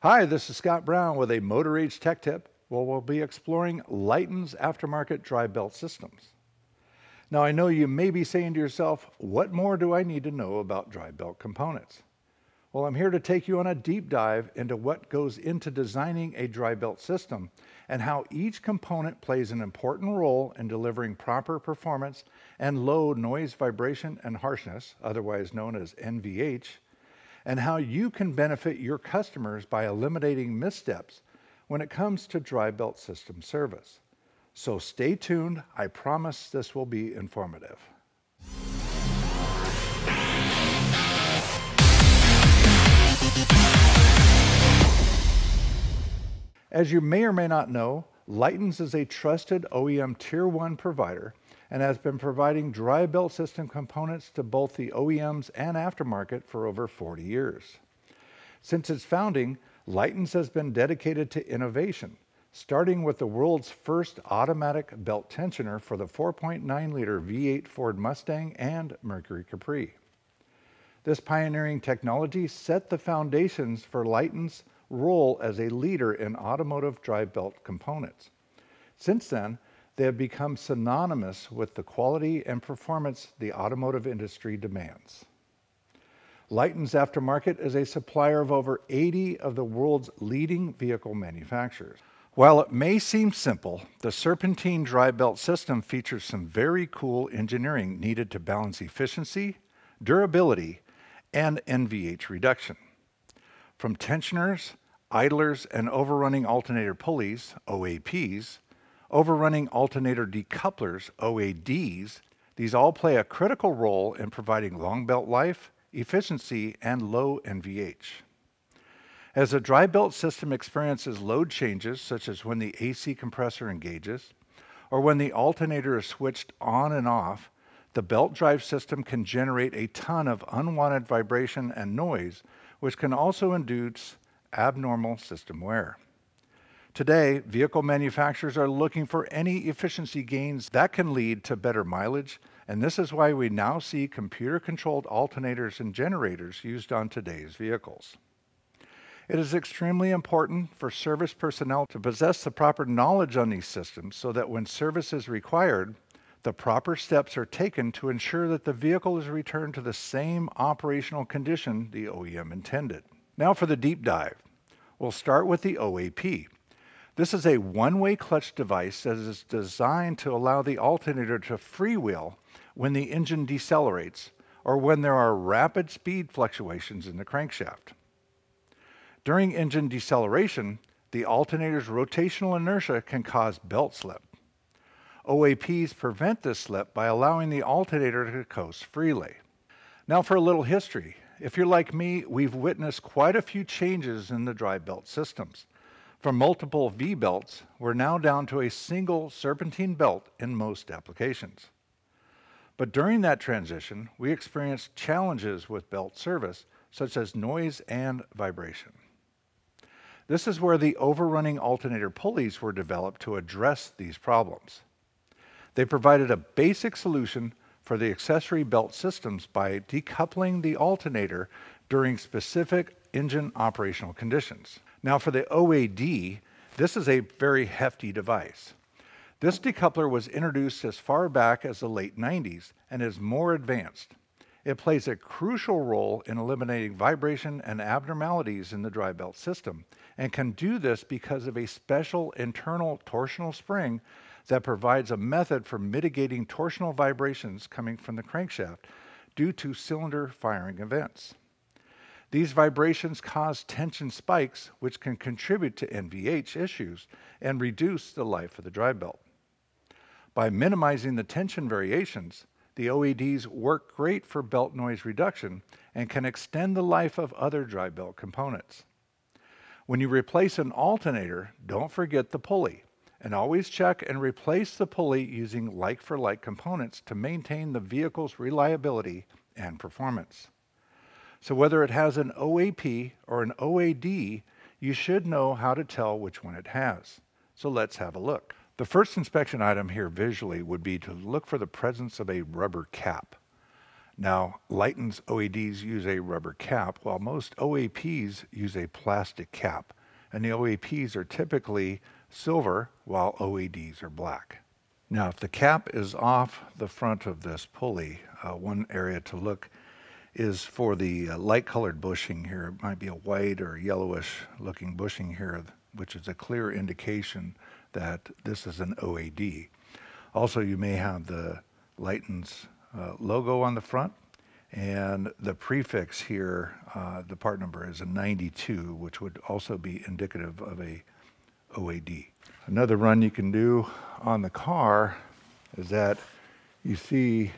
Hi, this is Scott Brown with a Motor Age Tech Tip where we'll be exploring Litens aftermarket drive belt systems. Now, I know you may be saying to yourself, what more do I need to know about drive belt components? Well, I'm here to take you on a deep dive into what goes into designing a drive belt system and how each component plays an important role in delivering proper performance and low noise, vibration, and harshness, otherwise known as NVH, and how you can benefit your customers by eliminating missteps when it comes to drive belt system service. So stay tuned. I promise this will be informative. As you may or may not know, Litens is a trusted OEM Tier 1 provider and has been providing drive belt system components to both the OEMs and aftermarket for over 40 years. Since its founding, Litens has been dedicated to innovation, starting with the world's first automatic belt tensioner for the 4.9 liter V8 Ford Mustang and Mercury Capri. This pioneering technology set the foundations for Litens' role as a leader in automotive drive belt components. Since then, they have become synonymous with the quality and performance the automotive industry demands. Litens Aftermarket is a supplier of over 80 of the world's leading vehicle manufacturers. While it may seem simple, the serpentine drive belt system features some very cool engineering needed to balance efficiency, durability, and NVH reduction. From tensioners, idlers, and overrunning alternator pulleys, OAPs, overrunning alternator decouplers, OADs, these all play a critical role in providing long belt life, efficiency, and low NVH. As a drive belt system experiences load changes, such as when the AC compressor engages, or when the alternator is switched on and off, the belt drive system can generate a ton of unwanted vibration and noise, which can also induce abnormal system wear. Today, vehicle manufacturers are looking for any efficiency gains that can lead to better mileage, and this is why we now see computer-controlled alternators and generators used on today's vehicles. It is extremely important for service personnel to possess the proper knowledge on these systems so that when service is required, the proper steps are taken to ensure that the vehicle is returned to the same operational condition the OEM intended. Now for the deep dive. We'll start with the OAP. This is a one-way clutch device that is designed to allow the alternator to freewheel when the engine decelerates or when there are rapid speed fluctuations in the crankshaft. During engine deceleration, the alternator's rotational inertia can cause belt slip. OAPs prevent this slip by allowing the alternator to coast freely. Now for a little history. If you're like me, we've witnessed quite a few changes in the drive belt systems. From multiple V belts, we're now down to a single serpentine belt in most applications. But during that transition, we experienced challenges with belt service, such as noise and vibration. This is where the overrunning alternator pulleys were developed to address these problems. They provided a basic solution for the accessory belt systems by decoupling the alternator during specific engine operational conditions. Now for the OAD, this is a very hefty device. This decoupler was introduced as far back as the late 90s and is more advanced. It plays a crucial role in eliminating vibration and abnormalities in the drive belt system and can do this because of a special internal torsional spring that provides a method for mitigating torsional vibrations coming from the crankshaft due to cylinder firing events. These vibrations cause tension spikes, which can contribute to NVH issues and reduce the life of the drive belt. By minimizing the tension variations, the OEDs work great for belt noise reduction and can extend the life of other drive belt components. When you replace an alternator, don't forget the pulley and always check and replace the pulley using like-for-like components to maintain the vehicle's reliability and performance. So whether it has an OAP or an OAD, you should know how to tell which one it has. So let's have a look. The first inspection item here visually would be to look for the presence of a rubber cap. Now, Litens OADs use a rubber cap, while most OAPs use a plastic cap. And the OAPs are typically silver, while OADs are black. Now, if the cap is off the front of this pulley, uh, one area to look is for the uh, light colored bushing here. It might be a white or yellowish looking bushing here, which is a clear indication that this is an OAD. Also, you may have the Litens uh, logo on the front, and the prefix here, uh, the part number is a 92, which would also be indicative of a OAD. Another run you can do on the car is that you see,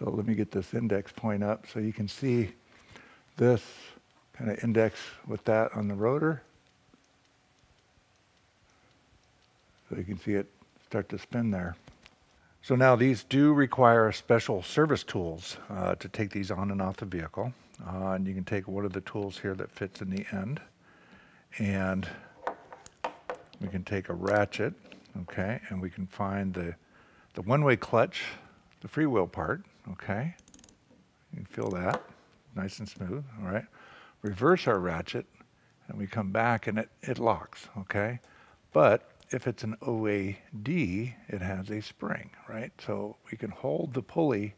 so let me get this index point up so you can see this kind of index with that on the rotor. So you can see it start to spin there. So now these do require special service tools uh, to take these on and off the vehicle. Uh, and you can take one of the tools here that fits in the end and we can take a ratchet, okay, and we can find the, the one-way clutch, the freewheel part, okay. You can feel that, nice and smooth, all right. Reverse our ratchet, and we come back and it, it locks, okay. But if it's an OAD, it has a spring, right? So we can hold the pulley,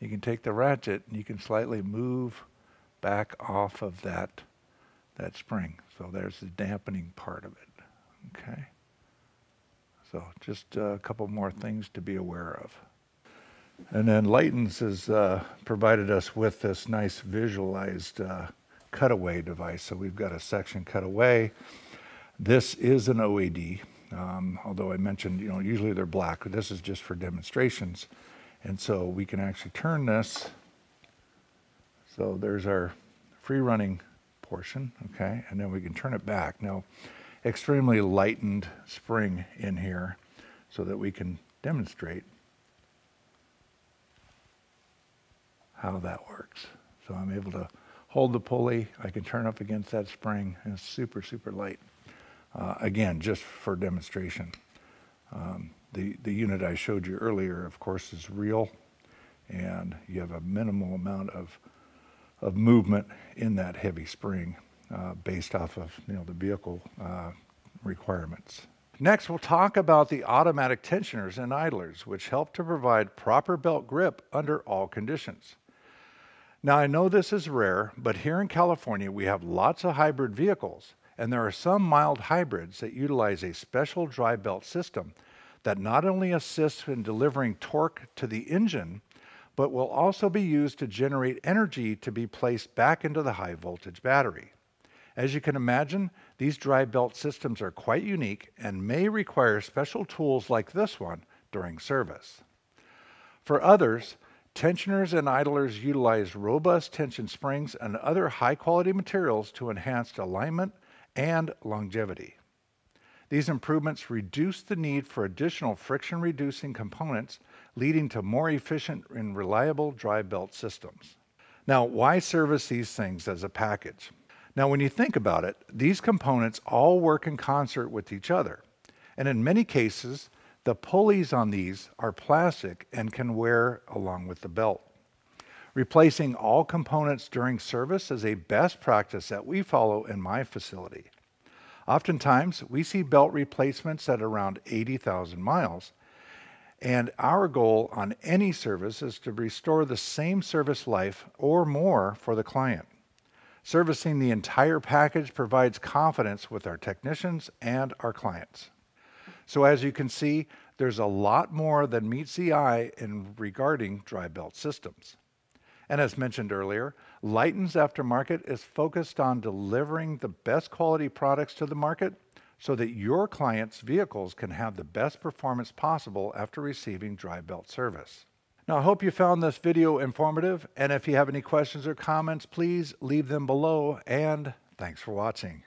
you can take the ratchet, and you can slightly move back off of that, that spring. So there's the dampening part of it. Okay. So just a couple more things to be aware of. And then Litens has uh, provided us with this nice visualized uh, cutaway device. So we've got a section cut away. This is an OAD, um, although I mentioned, you know, usually they're black. But this is just for demonstrations. And so we can actually turn this. So there's our free running portion, okay? And then we can turn it back. Now, extremely lightened spring in here so that we can demonstrate how that works. So I'm able to hold the pulley, I can turn up against that spring, and it's super, super light. Uh, again, just for demonstration. Um, the, the unit I showed you earlier, of course, is real, and you have a minimal amount of, of movement in that heavy spring uh, based off of you know the vehicle uh, requirements. Next, we'll talk about the automatic tensioners and idlers, which help to provide proper belt grip under all conditions. Now, I know this is rare, but here in California, we have lots of hybrid vehicles, and there are some mild hybrids that utilize a special drive belt system that not only assists in delivering torque to the engine, but will also be used to generate energy to be placed back into the high voltage battery. As you can imagine, these drive belt systems are quite unique and may require special tools like this one during service. For others, tensioners and idlers utilize robust tension springs and other high quality materials to enhance alignment and longevity. These improvements reduce the need for additional friction reducing components, leading to more efficient and reliable drive belt systems. Now, why service these things as a package? Now, when you think about it, these components all work in concert with each other. And in many cases, the pulleys on these are plastic and can wear along with the belt. Replacing all components during service is a best practice that we follow in my facility. Oftentimes, we see belt replacements at around 80,000 miles, and our goal on any service is to restore the same service life or more for the client. Servicing the entire package provides confidence with our technicians and our clients. So as you can see, there's a lot more than meets the eye in regarding drive belt systems. And as mentioned earlier, Litens Aftermarket is focused on delivering the best quality products to the market so that your clients' vehicles can have the best performance possible after receiving drive belt service. Now, I hope you found this video informative, and if you have any questions or comments, please leave them below, and thanks for watching.